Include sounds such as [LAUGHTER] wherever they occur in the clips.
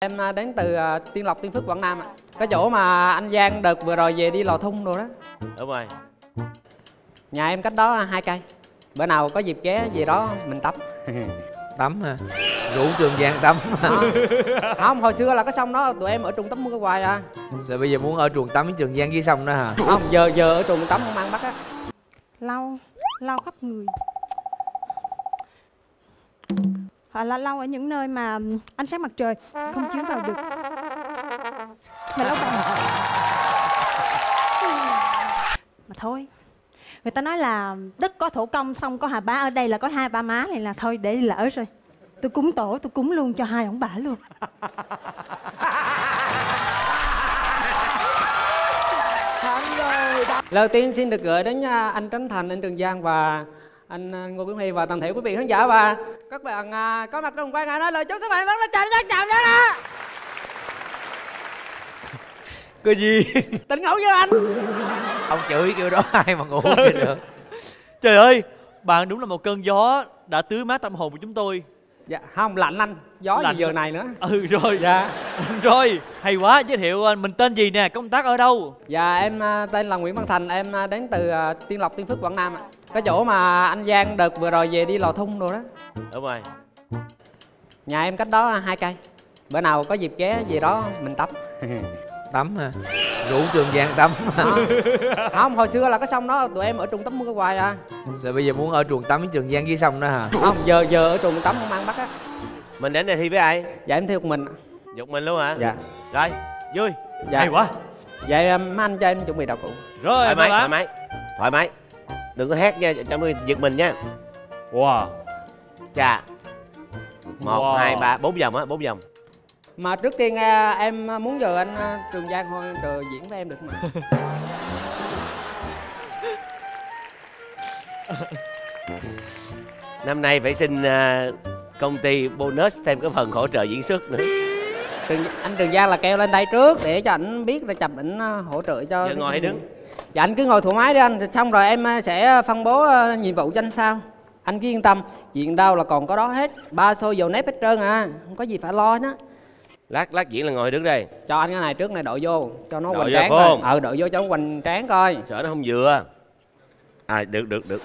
Em à, đến từ à, Tiên Lộc, Tiên Phước, Quảng Nam ạ. Cái chỗ mà anh Giang đợt vừa rồi về đi lò thung đồ đó. đúng rồi Nhà em cách đó hai cây. Bữa nào có dịp ghé về đó mình tắm. [LAUGHS] tắm hả rủ trường giang tắm [LAUGHS] Đó. Không, hồi xưa là cái sông đó tụi em ở trung tắm mưa hoài à. rồi bây giờ muốn ở chuồng tắm với trường giang dưới sông đó hả Không, giờ giờ ở trung tắm không ăn bắt á. lau lau khắp người hoặc là lau ở những nơi mà ánh sáng mặt trời không chiếu vào được. Mà lau bằng mà thôi người ta nói là đất có thổ công xong có hà bá ở đây là có hai ba má này là thôi để lỡ rồi. Tôi cúng tổ tôi cúng luôn cho hai ông bà luôn. Lời tiên xin được gửi đến à, anh Trấn Thành, anh Trường Giang và anh à, Ngô Quốc Huy và toàn thể quý vị khán giả và các bạn à, có mặt trong quay ngày nói lời chúc sức khỏe vẫn là chào chào chào nhé đó. cái gì [LAUGHS] Tỉnh ngủ chưa anh? ông chửi kiểu đó ai mà ngủ vậy được [LAUGHS] Trời ơi, bạn đúng là một cơn gió đã tưới mát tâm hồn của chúng tôi. Dạ, không lạnh anh, gió Lạnh gì giờ này nữa. Ừ rồi, Dạ. [LAUGHS] rồi, hay quá. Giới thiệu anh, mình tên gì nè, công tác ở đâu? Dạ em à, tên là Nguyễn Văn Thành, em à, đến từ à, Tiên Lộc, Tiên Phước, Quảng Nam ạ. Cái chỗ mà anh Giang đợt vừa rồi về đi lò thung đồ đó. đúng rồi Nhà em cách đó hai cây. Bữa nào có dịp ghé về đó mình tắm. [LAUGHS] tắm hả rủ trường giang tắm Đó. Không, hồi xưa là cái sông đó tụi em ở trung tắm mưa hoài à. rồi bây giờ muốn ở chuồng tắm với trường giang dưới sông đó hả Không, giờ giờ ở trung tắm không ăn bắt á. mình đến đây thi với ai Dạ em theo một mình. dục mình luôn hả Dạ. rồi vui Dạ. Hay quá. Vậy à, mấy anh cho em chuẩn bị đạo cụ. Rồi, thoải mái thoải mái thoải mái đừng có hét nha trong khi giật mình nha Wow. chà một Wow. hai ba bốn vòng á bốn vòng Mà trước tiên à, em muốn giờ anh à, Trường Giang thôi trời diễn với em được không ạ? [LAUGHS] năm nay phải xin à, công ty bonus thêm cái phần hỗ trợ diễn xuất nữa Trường, anh Trường Giang là kêu lên đây trước để cho anh biết để chụp ảnh hỗ trợ cho giờ ngồi hay đứng Dạ anh cứ ngồi thoải mái đi anh. Xong rồi em à, sẽ phân bố à, nhiệm vụ cho anh sau. Anh cứ yên tâm Chuyện đâu là còn có đó hết. Ba xôi dầu nếp hết trơn à. Không có gì phải lo hết á. Lát lát diễn là ngồi đứng đây. Cho anh cái này trước này đội vô. Cho nó Đội hoành tráng coi? Ờ đội vô cho nó hoành tráng coi. Sợ nó không vừa. À được được được.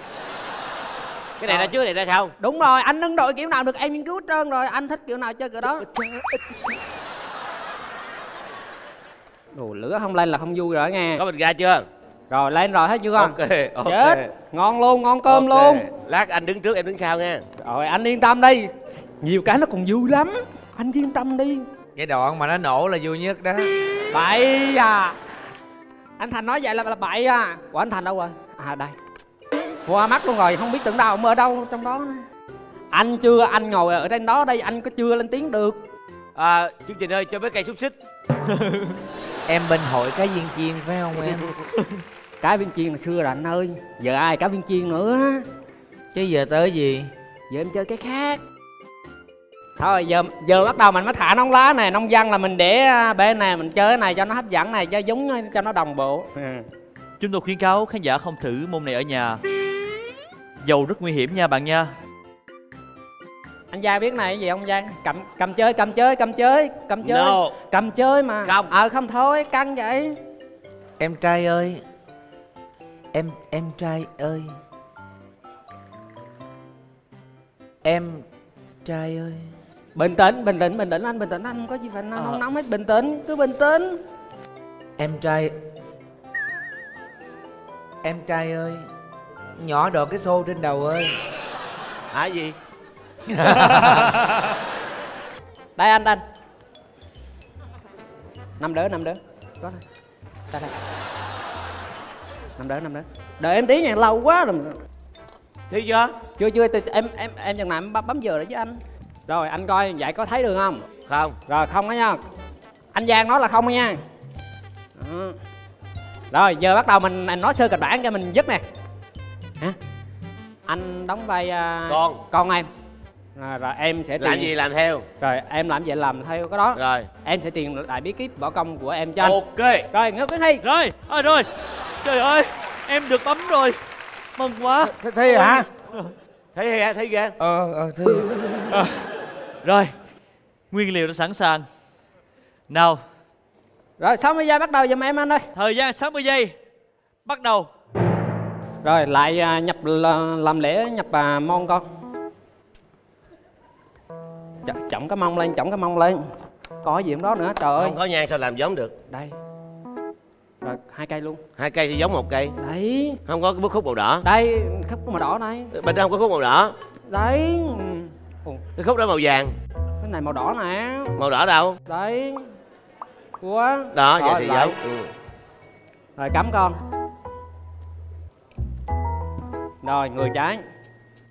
Cái này ra trước này ra sau. Đúng rồi anh nâng đội kiểu nào được em nghiên cứu hết trơn rồi. Anh thích kiểu nào chơi kiểu đó. [LAUGHS] Đồ lửa không lên là không vui rồi nghe. Có bình ga chưa Rồi lên rồi hết chưa ok ok. Chết Ngon luôn ngon cơm Ok. luôn. Lát anh đứng trước em đứng sau nha. Rồi anh yên tâm đi. Nhiều cái nó còn vui lắm. Anh yên tâm đi. Cái đoạn mà nó nổ là vui nhất đó. Bậy à. Anh Thành nói vậy là, là bậy à. Của anh Thành đâu rồi? À đây. Qua mắt luôn rồi không biết tưởng đâu ông ở đâu trong đó. Anh chưa anh ngồi ở trên đó đây anh có chưa lên tiếng được. À, chương trình ơi cho mấy cây xúc xích [LAUGHS] em bên hội cái viên chiên phải không em [LAUGHS] Cá viên chiên hồi xưa rồi anh ơi Giờ ai cá viên chiên nữa chứ giờ tới gì Giờ em chơi cái khác Thôi giờ giờ bắt đầu mình mới thả nón lá này Nông văn là mình để à, bên này Mình chơi cái này cho nó hấp dẫn này Cho giống cho nó đồng bộ ừ. Chúng tôi khuyến cáo khán giả không thử môn này ở nhà. Dầu rất nguy hiểm nha bạn nha. Anh Giang biết này cái gì không Giang? Cầm cầm chơi cầm chơi cầm chơi cầm chơi. No Cầm chơi mà. Không. Ờ không thôi căng vậy. Em trai ơi. Em em trai ơi. Em trai ơi. Bình tĩnh bình tĩnh bình tĩnh anh bình tĩnh anh. Không có gì phải nóng Ờ. nóng hết. Bình tĩnh cứ bình tĩnh. Em trai. Em trai ơi. Nhỏ đọt cái xô trên đầu ơi. Hả gì [LAUGHS] Đây anh anh. Năm đứa năm đứa. Có đây Đây. Năm đứa năm đứa. Đợi em tí nha lâu quá rồi. Thi chưa? Chưa chưa. Từ- em em em chừng nào em bấm, bấm giờ để với anh. Rồi anh coi vậy có thấy được không? Không. Rồi không đó nha. Anh Giang nói là không đó nha. Đó. Rồi giờ bắt đầu mình anh nói sơ kịch bản cho mình dứt nè. Hả? Anh đóng vai à, con. con em à, Rồi em sẽ làm truyền gì làm theo? Rồi em làm vậy làm theo cái đó. Rồi. Em sẽ truyền lại bí kíp võ công của em cho anh. Ok. Rồi Ngô Quý Thi Rồi, à, rồi. Trời ơi, em được bấm rồi. Mừng quá. Th thi hả? Thấy kìa thấy kìa ờ ờ thi. Rồi, nguyên liệu đã sẵn sàng. Nào. Rồi 60 giây bắt đầu giùm em anh ơi. Thời gian 60 giây. Bắt đầu. Rồi lại à, nhập làm lễ nhập à, mông con Ch- Chổng cái mông lên, chổng cái mông lên. Có gì cũng đó nữa, trời ơi. Không có nhang sao làm giống được? Đây. Rồi hai cây luôn. Hai cây thì giống một cây. Đấy. Không có cái bức khúc màu đỏ. Đây, khúc màu đỏ này. Bên không có khúc màu đỏ. Đấy. Ồ, cái khúc đó màu vàng. Cái này màu đỏ nè. Màu đỏ đâu? Đấy. Ủa đó vậy Rồi, thì lại. giống. Ừ. Rồi cắm con. Rồi người trái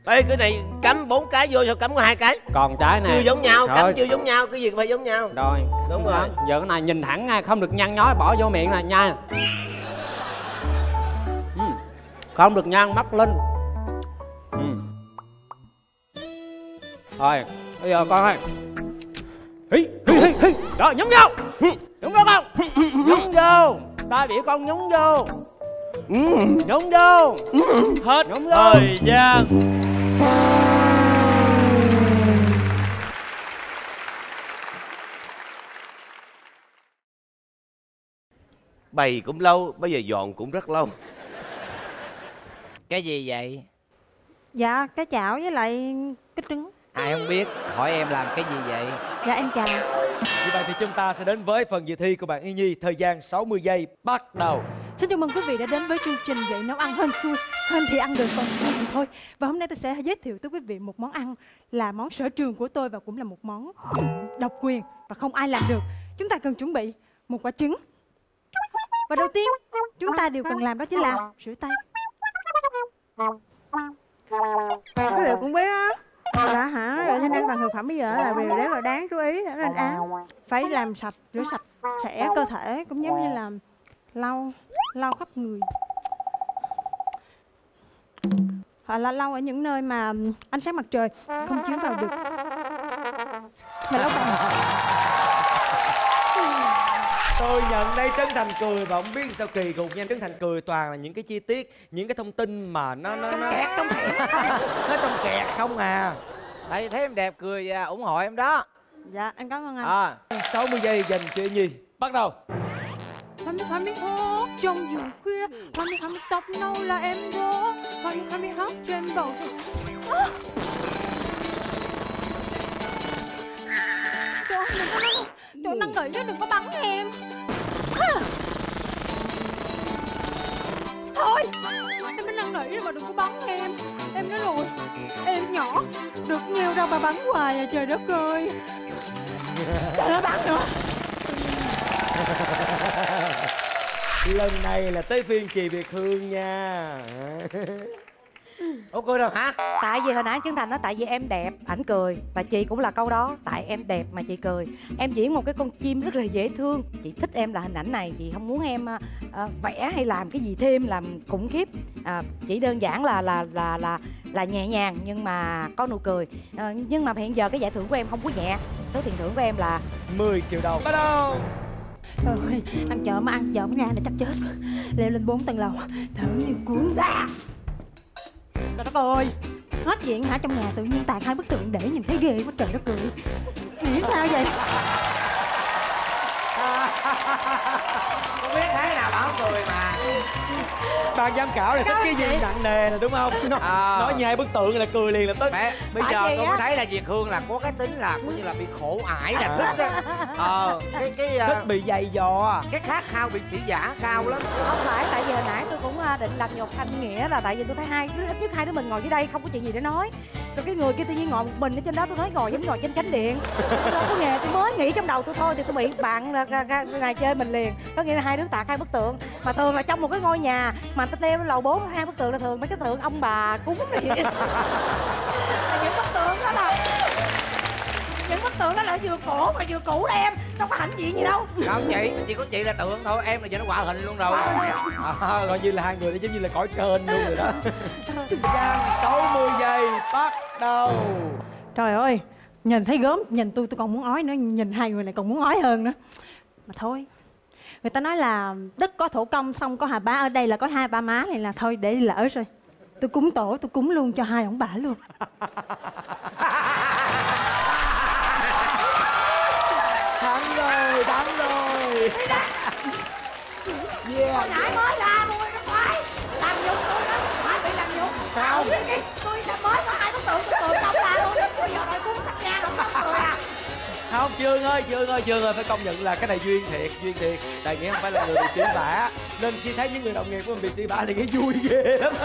Ê, cái này cắm bốn cái vô sao cắm có hai cái. Còn trái nè. Chưa giống nhau Rồi. cắm chưa giống nhau cái gì phải giống nhau. Rồi. Đúng rồi. Giờ cái này nhìn thẳng nha Không được nhăn nhói bỏ vô miệng nè nha. Ừ. Không được nhăn mắt lên. Ừ. Rồi Bây giờ con ơi Hí, hí, hí, hí. Rồi nhúng vô. Nhúng vô con. Nhúng vô. Ta biểu con nhúng vô. Nhúng vô. Hết. Đúng rồi. thời gian bày cũng lâu bây giờ dọn cũng rất lâu. Cái gì vậy? Dạ cái chảo với lại cái trứng. Ai không biết hỏi em làm cái gì vậy? Dạ em chào. Như vậy thì chúng ta sẽ đến với phần dự thi của bạn Y Nhi. Thời gian 60 giây bắt đầu. Xin chào mừng quý vị đã đến với chương trình dạy nấu ăn hên xui. Hên thì ăn được còn xui thì thôi. Và hôm nay tôi sẽ giới thiệu tới quý vị một món ăn Là món sở trường của tôi và cũng là một món độc quyền Và không ai làm được. Chúng ta cần chuẩn bị một quả trứng và đầu tiên, chúng ta đều cần làm đó chính là rửa tay. Cái điều cũng biết á dạ hả? Vệ thanh an toàn thực phẩm bây giờ là điều rất là đáng chú ý ở anh á phải làm sạch, rửa sạch sẽ cơ thể cũng giống như là lau lau khắp người. Hoặc là lau ở những nơi mà ánh sáng mặt trời không chiếu vào được. Mà lau bằng Tôi nhận đây Trấn Thành cười và không biết sao kỳ cục nha. Trấn Thành cười toàn là những cái chi tiết Những cái thông tin mà nó nó nó kẹt trong kẹt. [LAUGHS] Nó trong kẹt không à. Tại thấy em đẹp cười à, ủng hộ em đó. Dạ em cảm ơn anh. À. 60 giây dành cho Y Nhi. Bắt đầu. Hoa mi hoa mi hót trong giường khuya. Hoa mi hoa mi tóc nâu là em đó. Hoa mi hoa mi hót trên bầu! Trời năn năng năn nỉ đừng có bắn em. Thôi, Em đã năn nỉ rồi mà đừng có bắn em. Em nói rồi, Em nhỏ, Được nhiều đâu mà bắn hoài à trời đất ơi. Trời ơi, bắn nữa. Lần này là tới phiên chị Việt Hương nha. Ủa cô đâu hả? tại vì hồi nãy Trấn Thành nói tại vì em đẹp ảnh cười. Và chị cũng là câu đó tại em đẹp mà chị cười. Em diễn một cái con chim rất là dễ thương. Chị thích em là hình ảnh này chị không muốn em ờ, vẽ hay làm cái gì thêm làm khủng khiếp. À, chỉ đơn giản là là là là là nhẹ nhàng nhưng mà có nụ cười. Ờ, nhưng mà hiện giờ cái giải thưởng của em không có nhẹ. Số tiền thưởng của em là 10 triệu đồng. Bắt đầu Trời ơi, ăn chợ mà ăn chợ nhà này chắc chết. Leo lên 4 tầng lầu Thở như cuốn ra Trời đất ơi Hết chuyện hả trong nhà tự nhiên tạt hai bức tượng để nhìn thấy ghê quá trời đất ơi. Nghĩ sao vậy? [LAUGHS] Không biết thế nào bảo cười mà. Ban giám khảo này thích cái gì? nặng nề này đúng không? À. Nói như hai bức tượng là cười liền lập tức. Mẹ, bây giờ tôi mới thấy là Việt Hương là có cái tính là cũng như là bị khổ ải là thích á. Ờ, cái cái à, Thích bị dày dò cái khát khao bị sĩ giả cao lắm. Không phải tại vì hồi nãy tôi cũng à, định làm nhột thanh nghĩa là tại vì tôi thấy hai ít nhất hai đứa mình ngồi dưới đây không có chuyện gì để nói rồi cái người kia tự nhiên ngồi một mình ở trên đó tôi nói ngồi giống ngồi trên chánh điện. Tôi có nghề tôi mới nghĩ trong đầu tôi thôi thì tôi bị bạn là, này chơi mình liền. Có nghĩa là hai đứa tạc hai bức tượng. Mà thường là trong một cái ngôi nhà mà ta treo lầu bốn hai bức tượng là thường mấy cái tượng ông bà cúng này. [LAUGHS] vừa cổ mà vừa cũ đó em đâu có hãnh diện gì đâu. Không chị, chỉ có chị là tượng thôi, em là giờ nó họa hình luôn rồi. À, Coi như là hai người đó giống như là cõi trên luôn rồi đó. Thời gian 60 giây bắt đầu. Trời ơi Nhìn thấy gớm Nhìn tôi tôi còn muốn ói nữa Nhìn hai người này còn muốn ói hơn nữa. Mà thôi Người ta nói là đất có thổ công xong có hà bá ở đây là có hai ba má này là thôi để lỡ rồi. Tôi cúng tổ tôi cúng luôn cho hai ông bà luôn [LAUGHS] rồi, thắng [LAUGHS] gì yeah. Hồi nãy mới ra tôi nó phải làm nhục tôi đó. Phải bị làm nhục. Sao? Tôi đi, tôi đã mới có hai bức tượng tôi cười không ra luôn bây giờ rồi cũng thằng nha không có cười à. Không dương ơi dương ơi dương ơi phải công nhận là cái này duyên thiệt duyên thiệt. Tại nghĩa không phải là người bị xỉ vả. Nên khi thấy những người đồng nghiệp của mình bị xỉ vả thì cái vui ghê lắm [LAUGHS]